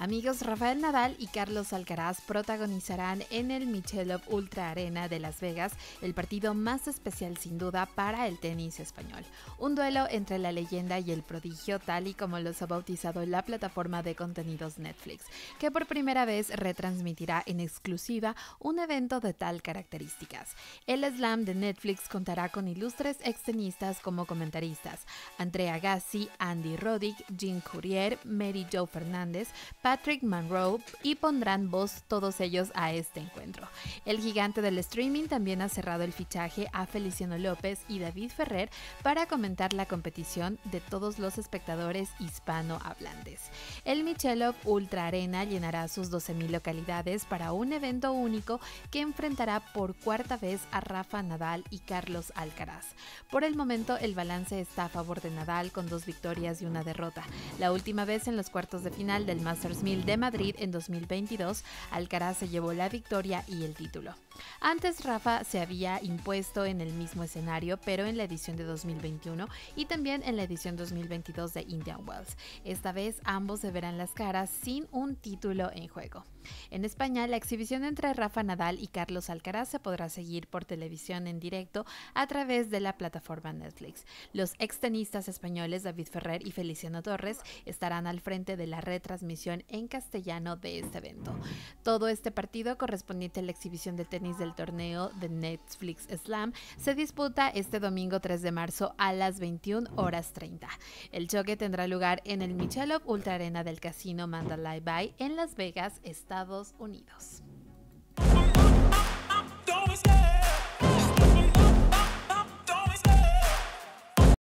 Amigos, Rafael Nadal y Carlos Alcaraz protagonizarán en el Michelob Ultra Arena de Las Vegas el partido más especial sin duda para el tenis español. Un duelo entre la leyenda y el prodigio tal y como los ha bautizado la plataforma de contenidos Netflix, que por primera vez retransmitirá en exclusiva un evento de tal características. El slam de Netflix contará con ilustres extenistas como comentaristas, Andrea Gassi, Andy Roddick, Jean Courier, Mary Jo Fernández, Patrick Monroe y pondrán voz todos ellos a este encuentro. El gigante del streaming también ha cerrado el fichaje a Feliciano López y David Ferrer para comentar la competición de todos los espectadores hispanohablantes. El Michelob Ultra Arena llenará sus 12.000 localidades para un evento único que enfrentará por cuarta vez a Rafa Nadal y Carlos Alcaraz. Por el momento el balance está a favor de Nadal con dos victorias y una derrota. La última vez en los cuartos de final del Masters de Madrid en 2022, Alcaraz se llevó la victoria y el título. Antes Rafa se había impuesto en el mismo escenario, pero en la edición de 2021 y también en la edición 2022 de Indian Wells. Esta vez ambos se verán las caras sin un título en juego. En España, la exhibición entre Rafa Nadal y Carlos Alcaraz se podrá seguir por televisión en directo a través de la plataforma Netflix. Los extenistas españoles David Ferrer y Feliciano Torres estarán al frente de la retransmisión en castellano de este evento. Todo este partido correspondiente a la exhibición de tenis del torneo de Netflix Slam se disputa este domingo 3 de marzo a las 21 horas 30. El choque tendrá lugar en el Michelob Ultra Arena del Casino Mandalay Bay en Las Vegas, Estados Unidos.